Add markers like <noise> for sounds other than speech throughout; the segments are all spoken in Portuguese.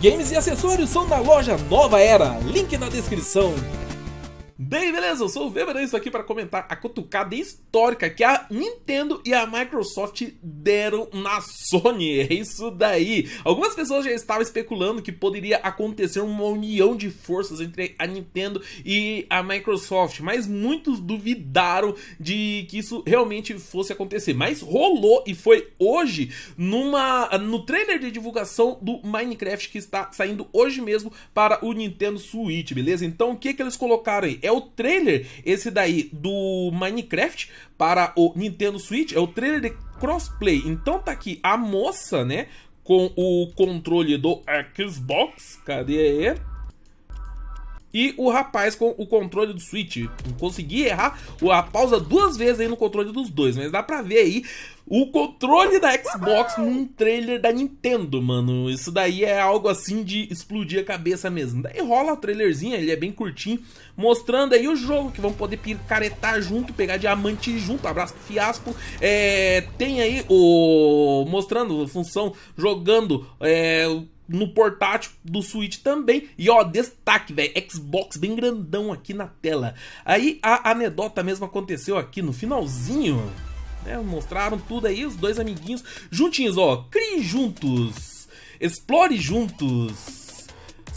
Games e acessórios são na loja Nova Era, link na descrição. Bem, beleza, eu sou o Weber, isso aqui para comentar a cutucada histórica que a Nintendo e a Microsoft deram na Sony. É isso daí. Algumas pessoas já estavam especulando que poderia acontecer uma união de forças entre a Nintendo e a Microsoft, mas muitos duvidaram de que isso realmente fosse acontecer. Mas rolou e foi hoje numa no trailer de divulgação do Minecraft que está saindo hoje mesmo para o Nintendo Switch, beleza? Então o que que eles colocaram aí? É o trailer, esse daí do Minecraft para o Nintendo Switch, é o trailer de crossplay. Então tá aqui a moça, né, com o controle do Xbox, cadê aí? E o rapaz com o controle do Switch. Consegui errar a pausa duas vezes aí no controle dos dois, mas dá pra ver aí o controle da Xbox num trailer da Nintendo, mano. Isso daí é algo assim de explodir a cabeça mesmo. Daí rola o trailerzinho, ele é bem curtinho, mostrando aí o jogo que vão poder picaretar junto, pegar diamante junto, abraço fiasco. É, tem aí o. mostrando a função jogando. É, no portátil do Switch também. E ó, destaque, velho, Xbox bem grandão aqui na tela. Aí a anedota mesmo aconteceu aqui no finalzinho. Né, mostraram tudo aí, os dois amiguinhos juntinhos, ó. Crie juntos, explore juntos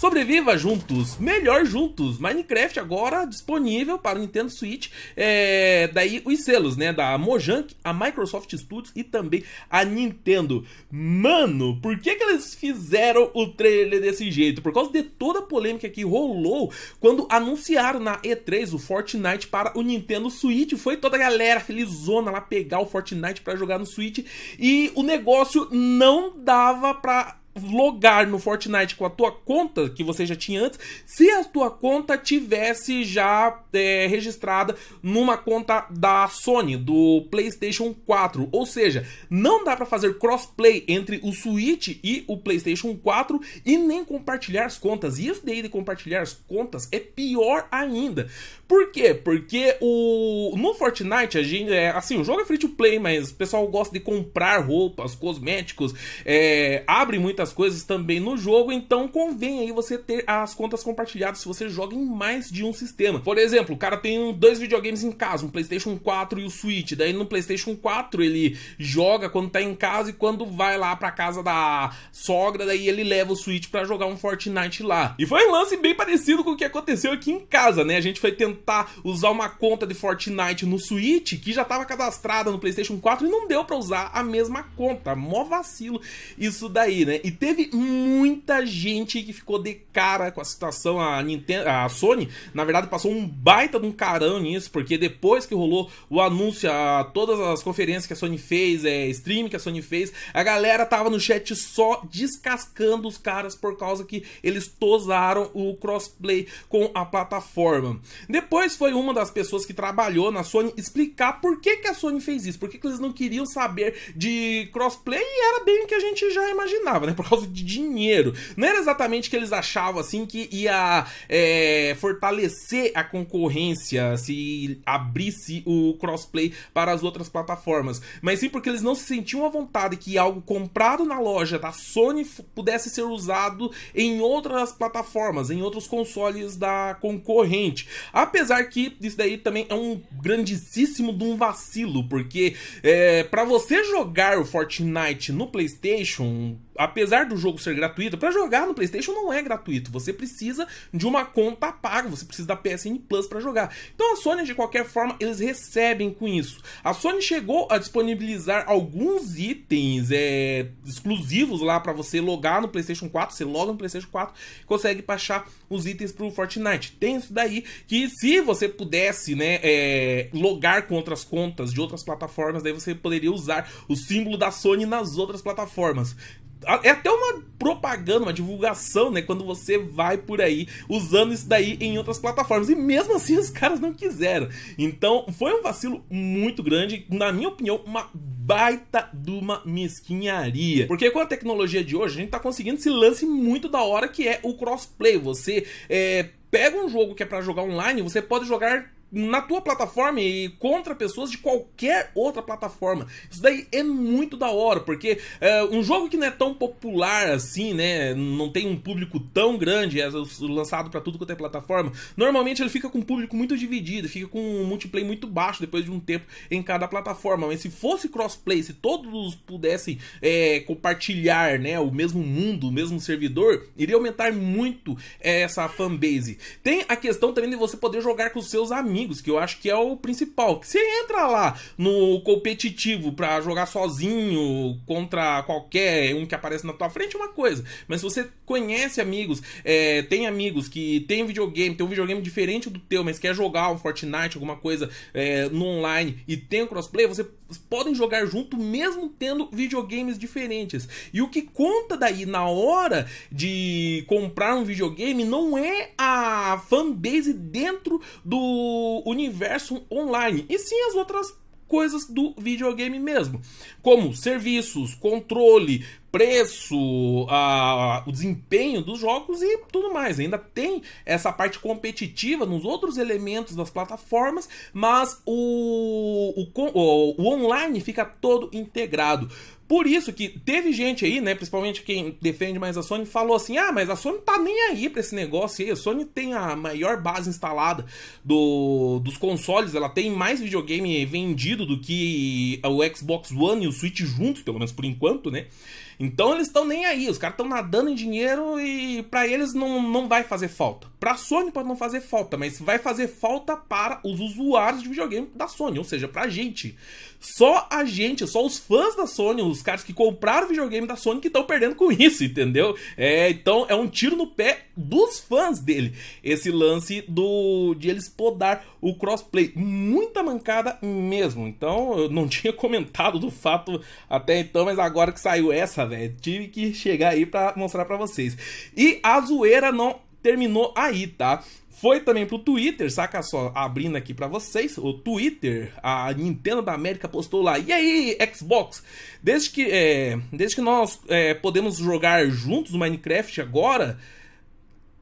Sobreviva juntos, melhor juntos. Minecraft agora disponível para o Nintendo Switch. É, daí os selos, né? Da Mojang, a Microsoft Studios e também a Nintendo. Mano, por que, que eles fizeram o trailer desse jeito? Por causa de toda a polêmica que rolou quando anunciaram na E3 o Fortnite para o Nintendo Switch. Foi toda a galera felizona lá pegar o Fortnite para jogar no Switch. E o negócio não dava para logar no Fortnite com a tua conta que você já tinha antes, se a tua conta tivesse já é, registrada numa conta da Sony, do PlayStation 4. Ou seja, não dá para fazer crossplay entre o Switch e o PlayStation 4 e nem compartilhar as contas. E isso daí de compartilhar as contas é pior ainda. Por quê? Porque o no Fortnite a gente é assim, o jogo é free to play, mas o pessoal gosta de comprar roupas, cosméticos, é, abre muitas muitas coisas também no jogo, então convém aí você ter as contas compartilhadas se você joga em mais de um sistema. Por exemplo, o cara tem dois videogames em casa, um PlayStation 4 e o Switch. Daí no PlayStation 4 ele joga quando tá em casa e quando vai lá pra casa da sogra, daí ele leva o Switch para jogar um Fortnite lá. E foi um lance bem parecido com o que aconteceu aqui em casa, né? A gente foi tentar usar uma conta de Fortnite no Switch que já tava cadastrada no PlayStation 4 e não deu para usar a mesma conta. Mó vacilo isso daí, né? E teve muita gente que ficou de cara com a situação. A Nintendo, a Sony, na verdade, passou um baita de um carão nisso, porque depois que rolou o anúncio, a, todas as conferências que a Sony fez, é, stream que a Sony fez, a galera tava no chat só descascando os caras por causa que eles tosaram o crossplay com a plataforma. Depois foi uma das pessoas que trabalhou na Sony explicar por que, que a Sony fez isso, por que, que eles não queriam saber de crossplay e era bem o que a gente já imaginava, né? Por causa de dinheiro. Não era exatamente que eles achavam assim que ia é, fortalecer a concorrência se abrisse o crossplay para as outras plataformas, mas sim porque eles não se sentiam à vontade que algo comprado na loja da Sony pudesse ser usado em outras plataformas, em outros consoles da concorrente. Apesar que isso daí também é um grandíssimo de um vacilo, porque é, para você jogar o Fortnite no PlayStation apesar do jogo ser gratuito, para jogar no PlayStation não é gratuito. Você precisa de uma conta paga, você precisa da PSN Plus para jogar. Então a Sony, de qualquer forma, eles recebem com isso. A Sony chegou a disponibilizar alguns itens é, exclusivos lá para você logar no PlayStation 4. Você loga no PlayStation 4 consegue baixar os itens pro Fortnite. Tem isso daí que se você pudesse, né, é, logar com outras contas de outras plataformas, daí você poderia usar o símbolo da Sony nas outras plataformas é até uma propaganda, uma divulgação, né? Quando você vai por aí usando isso daí em outras plataformas. E mesmo assim <laughs> os caras não quiseram. Então foi um vacilo muito grande, na minha opinião, uma baita de uma mesquinharia. Porque com a tecnologia de hoje, a gente tá conseguindo esse lance muito da hora que é o crossplay. Você é, pega um jogo que é para jogar online, você pode jogar na tua plataforma e contra pessoas de qualquer outra plataforma. Isso daí é muito da hora, porque é, um jogo que não é tão popular assim, né? Não tem um público tão grande, é lançado para tudo quanto é plataforma. Normalmente ele fica com um público muito dividido, fica com um multiplayer muito baixo depois de um tempo em cada plataforma. Mas se fosse crossplay, se todos pudessem é, compartilhar, né, o mesmo mundo, o mesmo servidor, iria aumentar muito essa fanbase. Tem a questão também de você poder jogar com seus amigos amigos, que eu acho que é o principal. Que você entra lá no competitivo para jogar sozinho contra qualquer um que aparece na tua frente, é uma coisa. Mas se você conhece amigos, é, tem amigos que tem videogame, tem um videogame diferente do teu, mas quer jogar um Fortnite, alguma coisa é, no online e tem o crossplay, você podem jogar junto mesmo tendo videogames diferentes. E o que conta daí na hora de comprar um videogame não é a fanbase dentro do universo online, e sim as outras coisas do videogame mesmo, como serviços, controle, preço, a, o desempenho dos jogos e tudo mais. Ainda tem essa parte competitiva nos outros elementos das plataformas, mas o, o, o, o online fica todo integrado. Por isso que teve gente aí, né, principalmente quem defende mais a Sony, falou assim: "Ah, mas a Sony tá nem aí para esse negócio aí. A Sony tem a maior base instalada do, dos consoles, ela tem mais videogame vendido do que o Xbox One e o Switch juntos, pelo menos por enquanto, né? Então eles estão nem aí, os caras estão nadando em dinheiro e para eles não, não vai fazer falta. Pra Sony pode não fazer falta, mas vai fazer falta para os usuários de videogame da Sony, ou seja, pra gente. Só a gente, só os fãs da Sony, os caras que compraram videogame da Sony que estão perdendo com isso, entendeu? É, então é um tiro no pé dos fãs dele, esse lance do de eles podar o crossplay. Muita mancada mesmo. Então eu não <laughs> tinha comentado do fato até então, mas agora que saiu essa, velho, tive que chegar aí para mostrar para vocês. E a zoeira não terminou aí, tá? Foi também pro Twitter, saca só, abrindo aqui para vocês, o Twitter, a Nintendo da América postou lá. E aí, Xbox, desde que, é, desde que nós é, podemos jogar juntos no Minecraft agora,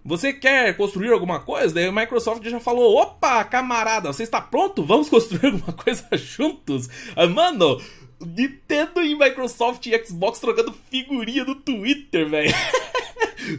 você quer construir alguma coisa? Daí o Microsoft já falou: opa, camarada, você está pronto? Vamos <laughs> construir alguma coisa juntos? Ah, mano, Nintendo e Microsoft e Xbox trocando figurinha no Twitter, velho. <laughs>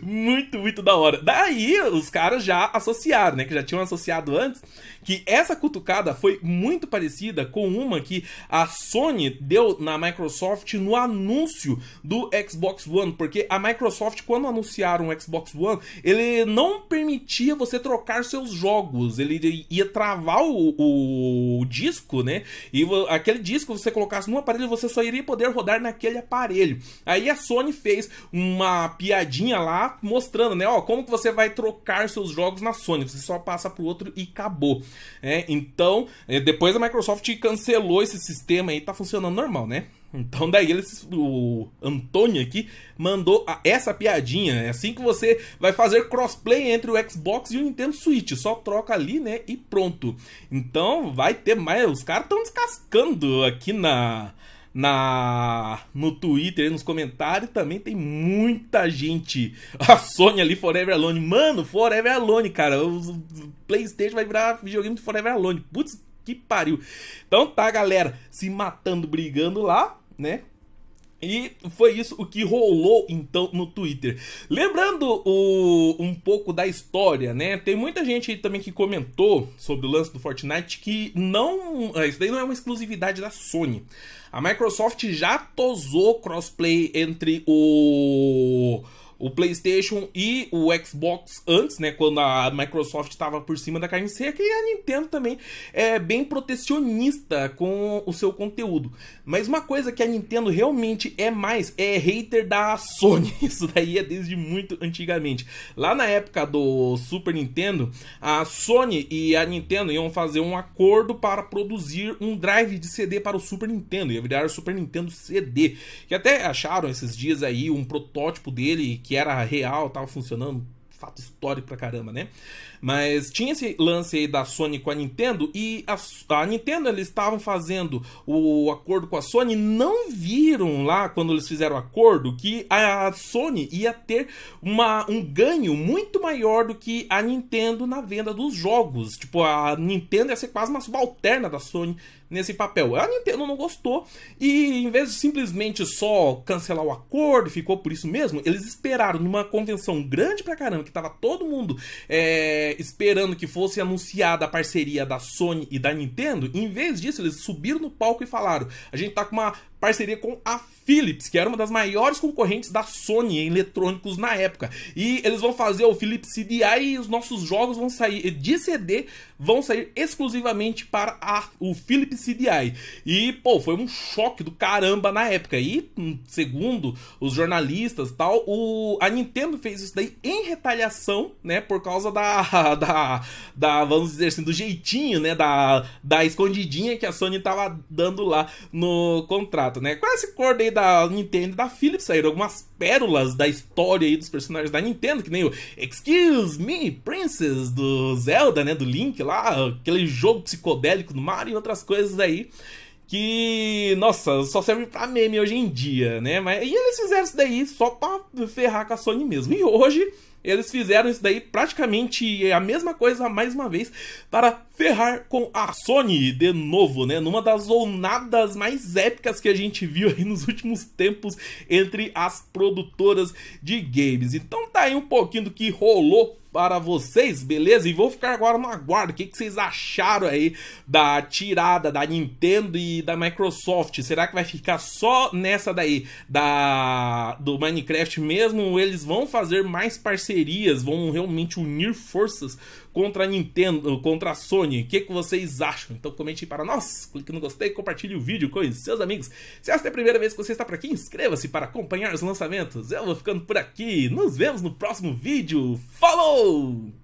muito, muito da hora. Daí os caras já associaram, né? Que já tinham associado antes, que essa cutucada foi muito parecida com uma que a Sony deu na Microsoft no anúncio do Xbox One, porque a Microsoft, quando anunciaram o Xbox One, ele não permitia você trocar seus jogos, ele ia travar o, o disco, né? E aquele disco você colocasse no aparelho, você só iria poder rodar naquele aparelho. Aí a Sony fez uma piadinha lá lá mostrando, né? Ó, como que você vai trocar seus jogos na Sony? Você só passa pro outro e acabou. É, então, é, depois a Microsoft cancelou esse sistema aí, tá funcionando normal, né? Então daí eles, o Antônio aqui mandou essa piadinha. É assim que você vai fazer crossplay entre o Xbox e o Nintendo Switch. Só troca ali, né? E pronto. Então vai ter mais. Os caras estão descascando aqui na na no Twitter, nos comentários, também tem muita gente. <laughs> A Sony ali, Forever Alone. Mano, Forever Alone, cara. O PlayStation vai virar videogame de Forever Alone. Putz, que pariu. Então tá, galera, se matando, brigando lá, né? E foi isso o que rolou então no Twitter. Lembrando o, um pouco da história, né? Tem muita gente também que comentou sobre o lance do Fortnite que não. Isso daí não é uma exclusividade da Sony. A Microsoft já tosou crossplay entre o o PlayStation e o Xbox antes, né, quando a Microsoft estava por cima da carne seca, e a Nintendo também é bem protecionista com o seu conteúdo. Mas uma coisa que a Nintendo realmente é mais é hater da Sony. <laughs> Isso daí é desde muito antigamente. Lá na época do Super Nintendo, a Sony e a Nintendo iam fazer um acordo para produzir um drive de CD para o Super Nintendo, ia virar o Super Nintendo CD, que até acharam esses dias aí um protótipo dele que que era real, tava funcionando fato histórico pra caramba, né? Mas tinha esse lance aí da Sony com a Nintendo e a, a Nintendo eles estavam fazendo o acordo com a Sony, não viram lá quando eles fizeram o acordo que a Sony ia ter uma, um ganho muito maior do que a Nintendo na venda dos jogos. Tipo, a Nintendo ia ser quase uma subalterna da Sony nesse papel. A Nintendo não gostou e em vez de simplesmente só cancelar o acordo, ficou por isso mesmo, eles esperaram numa convenção grande pra caramba, que tava todo mundo é, esperando que fosse anunciada a parceria da Sony e da Nintendo. Em vez disso, eles subiram no palco e falaram: a gente tá com uma parceria com a Philips, que era uma das maiores concorrentes da Sony em eletrônicos na época. E eles vão fazer o Philips CDI e os nossos jogos vão sair de CD, vão sair exclusivamente para a, o Philips CDI. E, pô, foi um choque do caramba na época. E, hum, segundo os jornalistas tal, o, a Nintendo fez isso daí em retaliação, né, por causa da, <laughs> da, da vamos dizer assim, do jeitinho, né, da, da escondidinha que a Sony tava dando lá no contrato né? Com esse acordo aí da Nintendo da Philips saíram algumas pérolas da história aí dos personagens da Nintendo, que nem o Excuse Me, Princess do Zelda, né? Do Link lá, aquele jogo psicodélico do Mario e outras coisas aí que, nossa, só serve pra meme hoje em dia, né? Mas, e eles fizeram isso daí só pra ferrar com a Sony mesmo. E hoje eles fizeram isso daí praticamente a mesma coisa mais uma vez para ferrar com a Sony de novo, né? Numa das onadas mais épicas que a gente viu aí nos últimos tempos entre as produtoras de games. Então tá aí um pouquinho do que rolou para vocês, beleza? E vou ficar agora no aguardo. O que, que vocês acharam aí da tirada da Nintendo e da Microsoft? Será que vai ficar só nessa daí da do Minecraft mesmo? Ou eles vão fazer mais parcerias? Vão realmente unir forças contra a Nintendo, contra a Sony? O que, que vocês acham? Então comente para nós, clique no gostei, compartilhe o vídeo com os seus amigos. Se esta é a primeira vez que você está por aqui, inscreva-se para acompanhar os lançamentos. Eu vou ficando por aqui. Nos vemos no próximo vídeo. Falou!